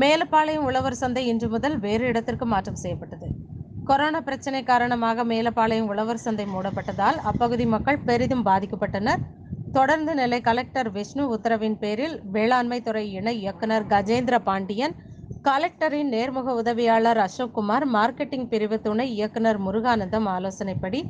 மேலப்பாளையம் உழவர் சந்தை இன்று முதல் வேறு இடத்திற்கு மாற்றம் செய்யப்பட்டது. கொரோனா பிரச்சனை காரணமாக மேலப்பாளையம் உழவர் சந்தை மூடப்பட்டதால் அப்பகுதி மக்கள் பெரிதும் பாதிக்கப்பட்டனர். தொடர்ந்து நிலை கலெக்டர் விஷ்ணு உத்தரவின் பேரில் வேளாண்மை துறை இணை இயக்குனர் கஜேந்திர பாண்டியன் கலெக்டரின் நேர்முக உதவியாளர் அசோக்குமார் மார்க்கெட்டிங் பிரிவு துணை இயக்குனர் முருகானந்தம் ஆலோசனைப்படி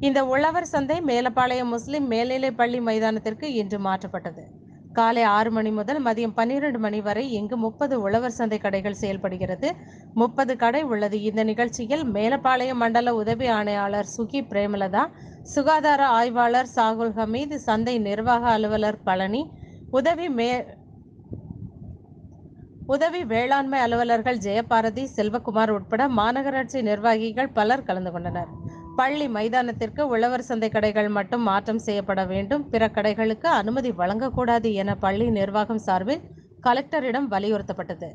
இந்த உழவர் சந்தை மேலப்பாளையம் முஸ்லிம் மேல்நிலைப்பள்ளி மைதானத்திற்கு இன்று மாற்றப்பட்டது. காலை ஆறு மணி முதல் மதியம் பன்னிரண்டு மணி வரை இங்கு முப்பது உழவர் சந்தை கடைகள் செயல்படுகிறது. முப்பது கடை உள்ளது. இந்த நிகழ்ச்சியில் மேலப்பாளையம் மண்டல உதவி ஆணையாளர் சுகி பிரேமலதா சுகாதார ஆய்வாளர் சாகுல் ஹமீத் சந்தை நிர்வாக அலுவலர் பழனி உதவி மே உதவி வேளாண்மை அலுவலர்கள் ஜெயபாரதி செல்வகுமார் உட்பட மாநகராட்சி நிர்வாகிகள் பலர் கலந்து கொண்டனர். பள்ளி மைதானத்திற்கு உழவர் சந்தை கடைகள் மட்டும் மாற்றம் செய்யப்பட வேண்டும். பிற கடைகளுக்கு அனுமதி வழங்கக்கூடாது என பள்ளி நிர்வாகம் சார்பில் கலெக்டரிடம் வலியுறுத்தப்பட்டது.